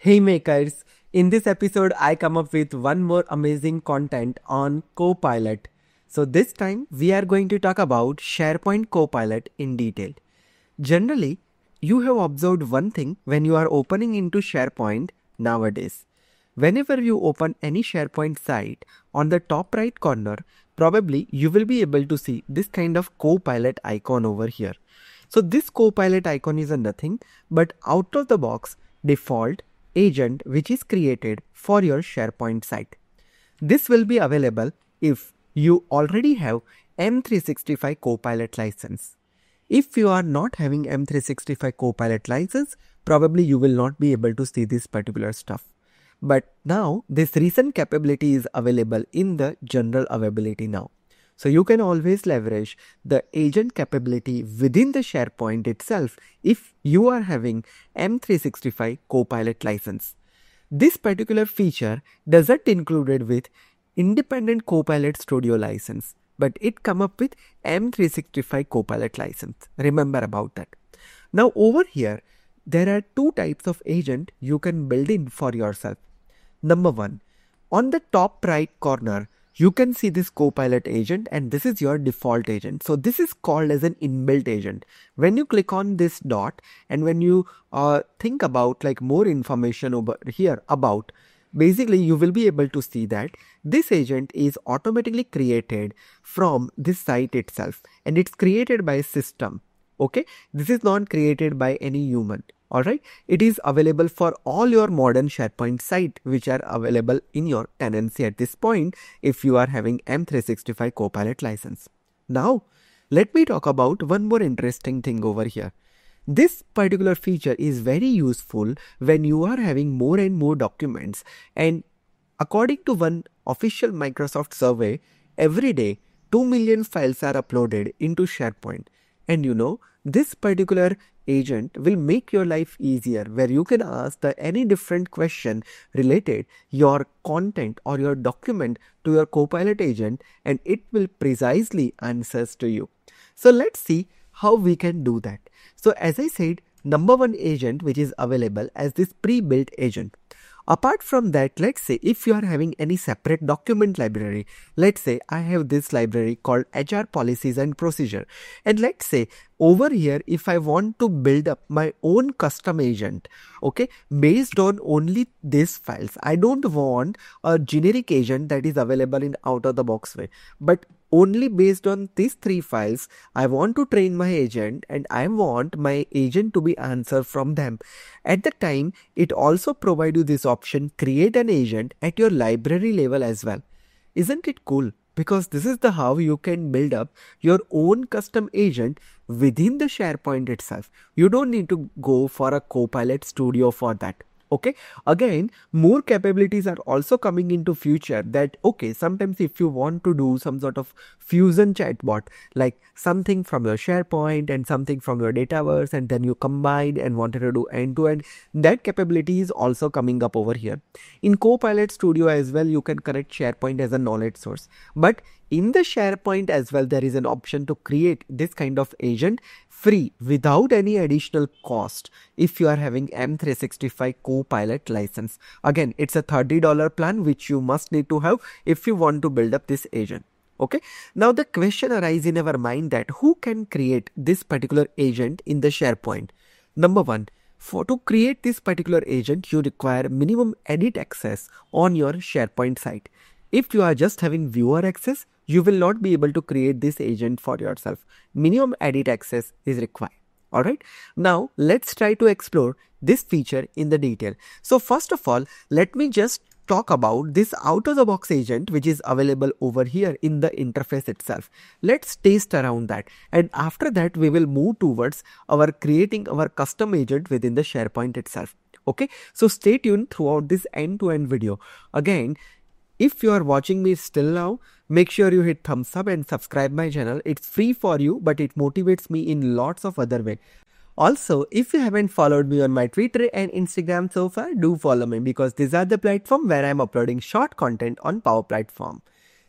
Hey makers, in this episode I come up with one more amazing content on Copilot. So this time we are going to talk about SharePoint Copilot in detail. Generally, you have observed one thing when you are opening into SharePoint nowadays. Whenever you open any SharePoint site, on the top right corner, probably you will be able to see this kind of Copilot icon over here. So this Copilot icon is a nothing but out of the box default agent which is created for your SharePoint site. This will be available if you already have M365 Copilot license. If you are not having M365 Copilot license, probably you will not be able to see this particular stuff. But now this recent capability is available in the general availability now. So you can always leverage the agent capability within the SharePoint itself if you are having M365 Copilot license. This particular feature doesn't included with independent Copilot Studio license, but it come up with M365 Copilot license. Remember about that. Now over here, there are two types of agent you can build in for yourself. Number one, on the top right corner, you can see this copilot agent and this is your default agent. So this is called as an inbuilt agent. When you click on this dot and when you uh, think about like more information over here about basically you will be able to see that this agent is automatically created from this site itself and it's created by a system okay this is not created by any human Alright, it is available for all your modern SharePoint site which are available in your tenancy at this point if you are having M365 Copilot license. Now, let me talk about one more interesting thing over here. This particular feature is very useful when you are having more and more documents and according to one official Microsoft survey, every day 2 million files are uploaded into SharePoint. And you know, this particular agent will make your life easier where you can ask the any different question related your content or your document to your copilot agent and it will precisely answers to you. So let's see how we can do that. So as I said, number one agent which is available as this pre-built agent. Apart from that, let's say if you are having any separate document library, let's say I have this library called HR policies and procedure. And let's say over here, if I want to build up my own custom agent, okay, based on only these files, I don't want a generic agent that is available in out of the box way, but only based on these three files i want to train my agent and i want my agent to be answered from them. At the time it also provide you this option create an agent at your library level as well. Isn't it cool? Because this is the how you can build up your own custom agent within the sharepoint itself. You don't need to go for a copilot studio for that okay? Again more capabilities are also coming into future that okay sometimes if you want to do some sort of fusion chatbot like something from your sharepoint and something from your dataverse and then you combine and wanted to do end to end that capability is also coming up over here. In copilot studio as well you can connect sharepoint as a knowledge source. But in the SharePoint as well, there is an option to create this kind of agent free without any additional cost if you are having M365 Copilot license. Again, it's a $30 plan which you must need to have if you want to build up this agent. Okay. Now the question arises in our mind that who can create this particular agent in the SharePoint? Number one, for to create this particular agent, you require minimum edit access on your SharePoint site. If you are just having viewer access, you will not be able to create this agent for yourself. Minimum edit access is required. Alright, now let's try to explore this feature in the detail. So first of all, let me just talk about this out of the box agent which is available over here in the interface itself. Let's taste around that and after that we will move towards our creating our custom agent within the SharePoint itself. Okay, so stay tuned throughout this end to end video. Again, if you are watching me still now, make sure you hit thumbs up and subscribe my channel. It's free for you, but it motivates me in lots of other way. Also, if you haven't followed me on my Twitter and Instagram so far, do follow me because these are the platform where I'm uploading short content on Power Platform.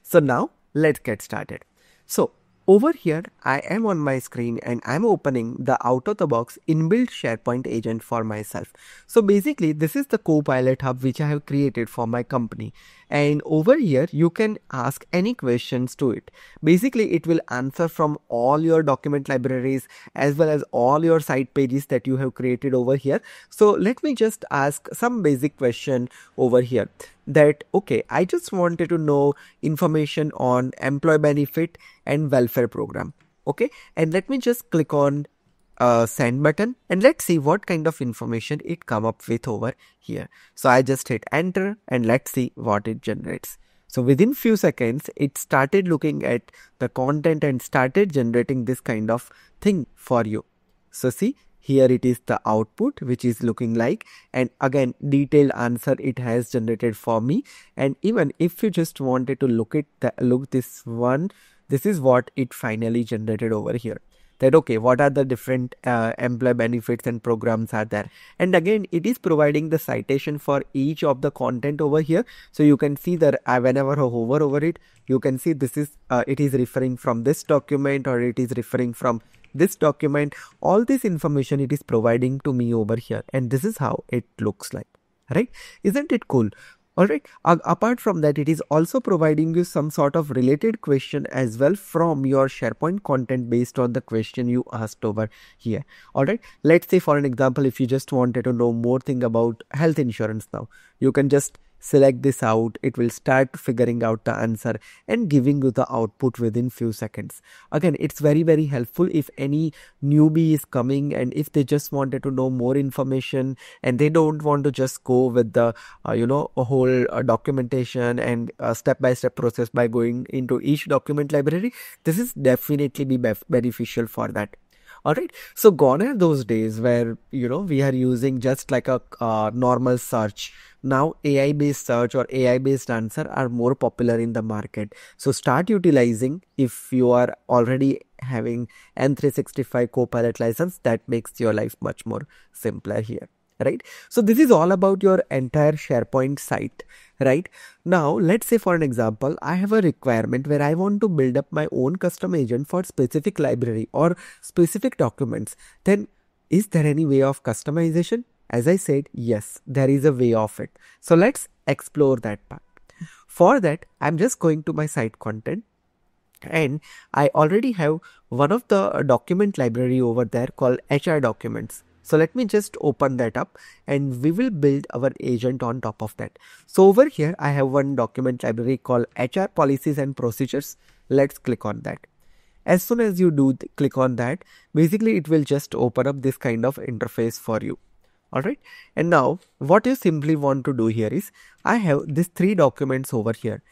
So now, let's get started. So, over here, I am on my screen and I'm opening the out of the box inbuilt SharePoint agent for myself. So basically, this is the Copilot Hub which I have created for my company. And over here, you can ask any questions to it. Basically, it will answer from all your document libraries as well as all your site pages that you have created over here. So let me just ask some basic question over here that okay i just wanted to know information on employee benefit and welfare program okay and let me just click on uh, send button and let's see what kind of information it come up with over here. So i just hit enter and let's see what it generates. So within few seconds it started looking at the content and started generating this kind of thing for you. So see here it is the output which is looking like and again detailed answer it has generated for me. And even if you just wanted to look at the look this one this is what it finally generated over here that okay what are the different uh, employee benefits and programs are there? And again it is providing the citation for each of the content over here. So you can see that uh, whenever I hover over it you can see this is uh, it is referring from this document or it is referring from this document. All this information it is providing to me over here. And this is how it looks like right? Isn't it cool Alright, apart from that, it is also providing you some sort of related question as well from your SharePoint content based on the question you asked over here. Alright, let's say for an example, if you just wanted to know more thing about health insurance now, you can just select this out. It will start figuring out the answer and giving you the output within few seconds. Again it's very very helpful if any newbie is coming and if they just wanted to know more information and they don't want to just go with the uh, you know a whole uh, documentation and step by step process by going into each document library this is definitely be beneficial for that all right. So gone are those days where you know we are using just like a uh, normal search. Now ai based search or ai based answer are more popular in the market. So start utilizing if you are already having M365 copilot license that makes your life much more simpler here right? So this is all about your entire sharepoint site right? Now let's say for an example i have a requirement where i want to build up my own custom agent for specific library or specific documents. Then is there any way of customization? As i said yes there is a way of it. So let's explore that part. For that i'm just going to my site content. And i already have one of the document library over there called hr documents so let me just open that up and we will build our agent on top of that. So over here, I have one document library called HR policies and procedures. Let's click on that. As soon as you do click on that, basically it will just open up this kind of interface for you. Alright. And now what you simply want to do here is I have these three documents over here.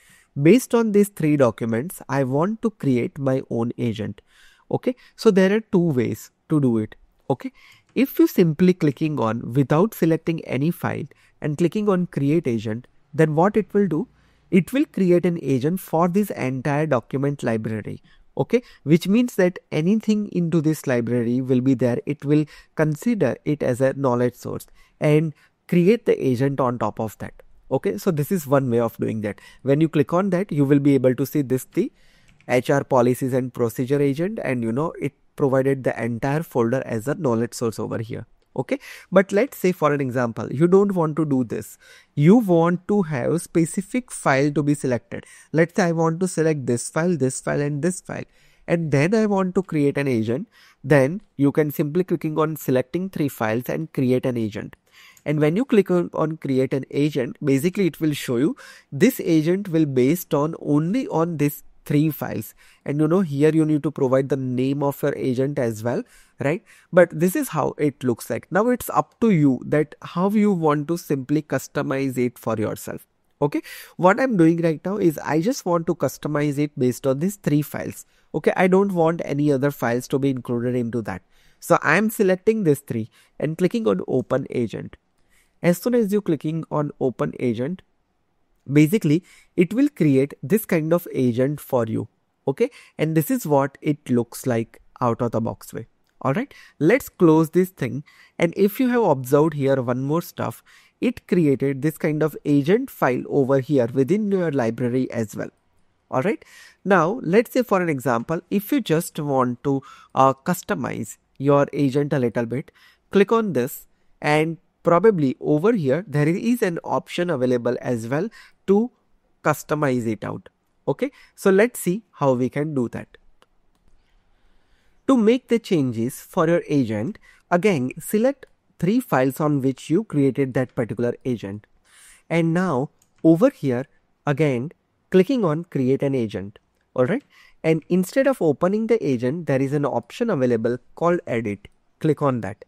Based on these three documents, I want to create my own agent. Okay. So there are two ways to do it. Okay. If you simply clicking on without selecting any file and clicking on create agent, then what it will do? It will create an agent for this entire document library. Okay, which means that anything into this library will be there. It will consider it as a knowledge source and create the agent on top of that. Okay, so this is one way of doing that. When you click on that, you will be able to see this the HR policies and procedure agent and you know it provided the entire folder as a knowledge source over here okay? But let's say for an example you don't want to do this. You want to have a specific file to be selected. Let's say i want to select this file this file and this file. And then i want to create an agent. Then you can simply clicking on selecting three files and create an agent. And when you click on create an agent basically it will show you this agent will based on only on this three files. And you know here you need to provide the name of your agent as well right? But this is how it looks like. Now it's up to you that how you want to simply customize it for yourself. Okay? What i'm doing right now is i just want to customize it based on these three files. Okay? I don't want any other files to be included into that. So i'm selecting these three and clicking on open agent. As soon as you clicking on open agent basically it will create this kind of agent for you okay? And this is what it looks like out of the box way. All right? Let's close this thing. And if you have observed here one more stuff it created this kind of agent file over here within your library as well. All right? Now let's say for an example if you just want to uh, customize your agent a little bit click on this and probably over here there is an option available as well to customize it out. Okay? So let's see how we can do that. To make the changes for your agent again select three files on which you created that particular agent. And now over here again clicking on create an agent. Alright? And instead of opening the agent there is an option available called edit. Click on that.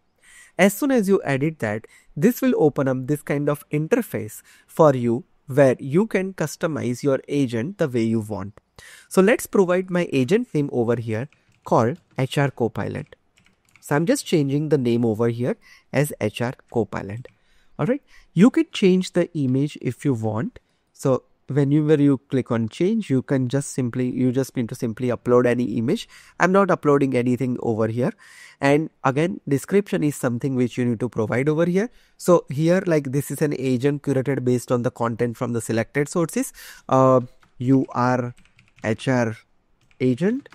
As soon as you edit that this will open up this kind of interface for you where you can customize your agent the way you want. So let's provide my agent name over here called HR Copilot. So I'm just changing the name over here as HR Copilot. Alright? You can change the image if you want. So whenever you click on change you can just simply you just need to simply upload any image. I'm not uploading anything over here. And again description is something which you need to provide over here. So here like this is an agent curated based on the content from the selected sources. Uh, you are hr agent.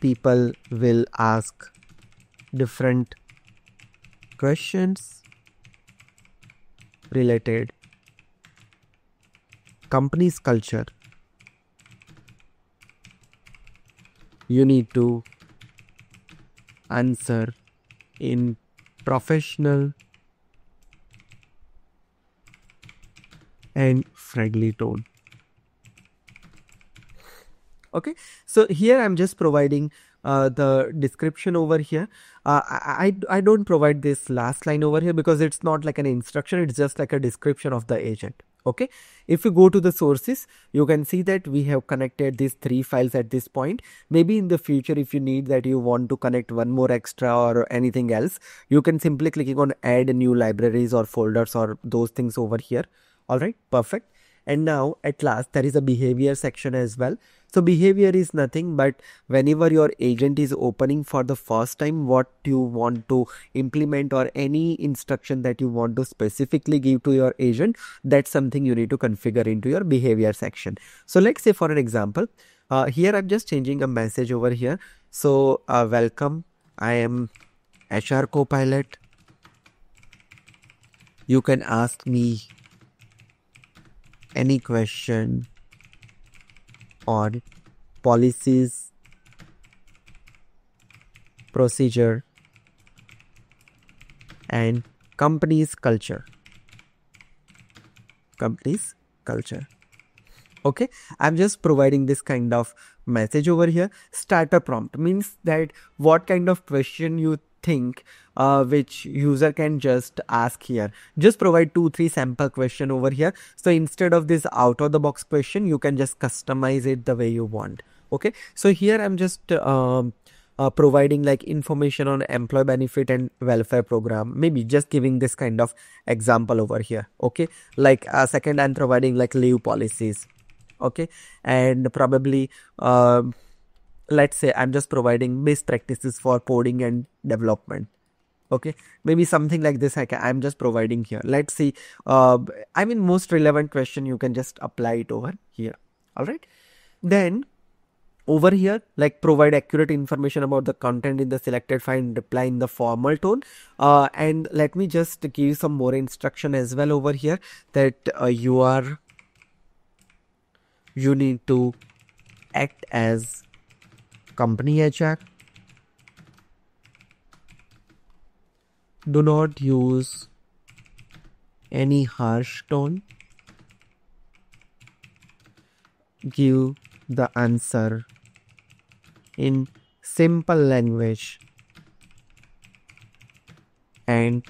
People will ask different questions related company's culture. You need to answer in professional and friendly tone. Okay so here i'm just providing uh, the description over here. Uh, I, I don't provide this last line over here because it's not like an instruction it's just like a description of the agent okay? If you go to the sources you can see that we have connected these three files at this point. Maybe in the future if you need that you want to connect one more extra or anything else you can simply clicking on add new libraries or folders or those things over here. All right? Perfect. And now at last there is a behavior section as well so behavior is nothing but whenever your agent is opening for the first time what you want to implement or any instruction that you want to specifically give to your agent that's something you need to configure into your behavior section. So let's say for an example uh, here i'm just changing a message over here. So uh, welcome. I am hr copilot. You can ask me any question on policies, procedure, and company's culture. Company's culture. Okay, I'm just providing this kind of message over here. Starter prompt means that what kind of question you think uh, which user can just ask here. Just provide two three sample question over here. So instead of this out of the box question you can just customize it the way you want. Okay? So here i'm just um, uh, providing like information on employee benefit and welfare program. Maybe just giving this kind of example over here. Okay? Like uh, second i'm providing like leave policies. Okay? And probably uh, let's say i'm just providing best practices for coding and development okay? Maybe something like this I i'm just providing here. Let's see uh, i mean most relevant question you can just apply it over here. All right? Then over here like provide accurate information about the content in the selected file and reply in the formal tone. Uh, and let me just give some more instruction as well over here that uh, you are you need to act as company HR. Do not use any harsh tone. Give the answer in simple language and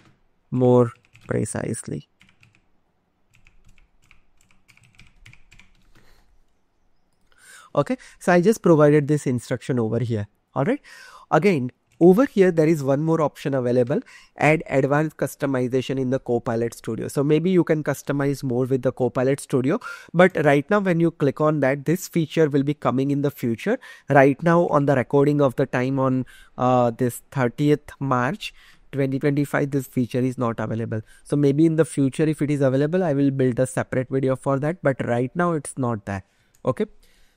more precisely. okay so i just provided this instruction over here all right again over here there is one more option available add advanced customization in the copilot studio. So maybe you can customize more with the copilot studio. But right now when you click on that this feature will be coming in the future. Right now on the recording of the time on uh, this 30th march 2025 this feature is not available. So maybe in the future if it is available i will build a separate video for that. But right now it's not there. Okay?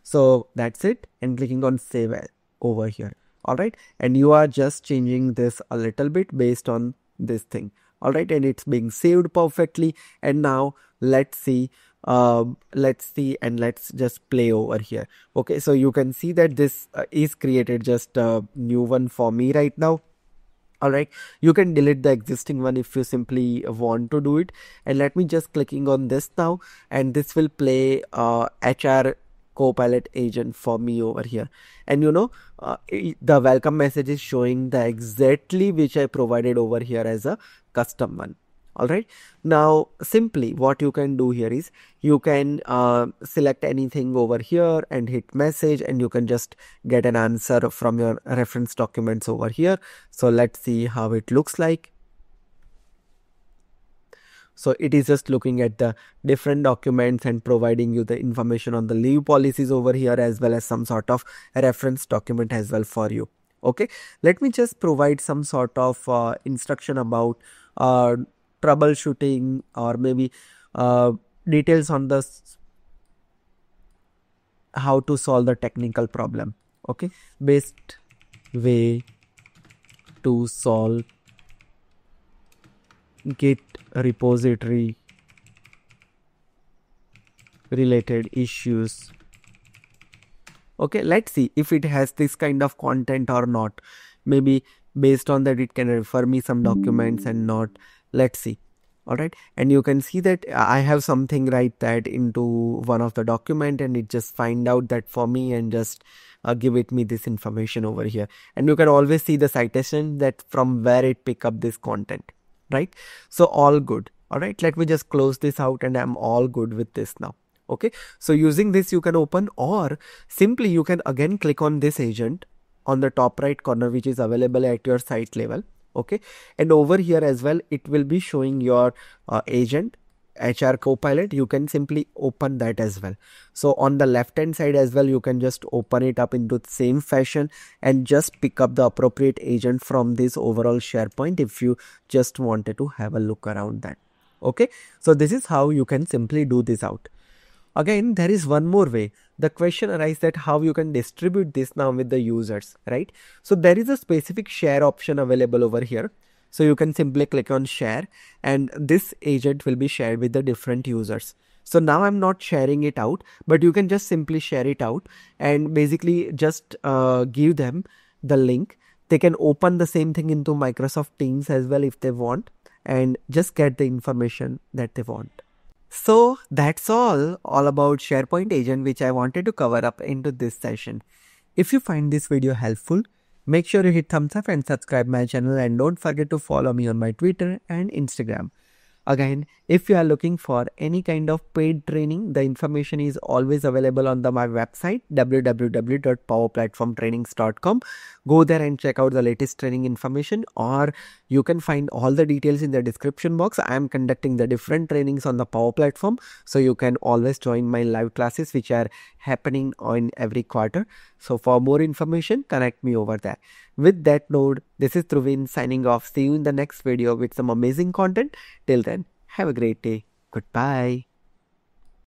So that's it. And clicking on save over here all right and you are just changing this a little bit based on this thing. All right and it's being saved perfectly. And now let's see um, let's see and let's just play over here. Okay? So you can see that this uh, is created just a new one for me right now. All right you can delete the existing one if you simply want to do it. And let me just clicking on this now. And this will play uh, hr copilot agent for me over here. And you know uh, the welcome message is showing the exactly which i provided over here as a custom one. All right? Now simply what you can do here is you can uh, select anything over here and hit message and you can just get an answer from your reference documents over here. So let's see how it looks like so it is just looking at the different documents and providing you the information on the leave policies over here as well as some sort of reference document as well for you. Okay? Let me just provide some sort of uh, instruction about uh, troubleshooting or maybe uh, details on the how to solve the technical problem. Okay? Best way to solve git repository related issues. Okay let's see if it has this kind of content or not. Maybe based on that it can refer me some documents and not. Let's see. All right. And you can see that i have something write that into one of the document and it just find out that for me and just uh, give it me this information over here. And you can always see the citation that from where it pick up this content right? So all good all right? Let me just close this out and i'm all good with this now okay? So using this you can open or simply you can again click on this agent on the top right corner which is available at your site level okay? And over here as well it will be showing your uh, agent HR Copilot, you can simply open that as well. So on the left hand side as well, you can just open it up into the same fashion and just pick up the appropriate agent from this overall SharePoint if you just wanted to have a look around that. Okay, so this is how you can simply do this out. Again, there is one more way. The question arises that how you can distribute this now with the users, right? So there is a specific share option available over here. So you can simply click on share and this agent will be shared with the different users. So now I'm not sharing it out, but you can just simply share it out and basically just uh, give them the link. They can open the same thing into Microsoft Teams as well if they want and just get the information that they want. So that's all, all about SharePoint agent which I wanted to cover up into this session. If you find this video helpful, make sure you hit thumbs up and subscribe my channel and don't forget to follow me on my Twitter and Instagram. Again, if you are looking for any kind of paid training, the information is always available on the my website www.powerplatformtrainings.com. Go there and check out the latest training information or you can find all the details in the description box. I am conducting the different trainings on the Power Platform so you can always join my live classes which are happening on every quarter. So for more information, connect me over there. With that note, this is Dhruvin signing off. See you in the next video with some amazing content. Till then, have a great day. Goodbye.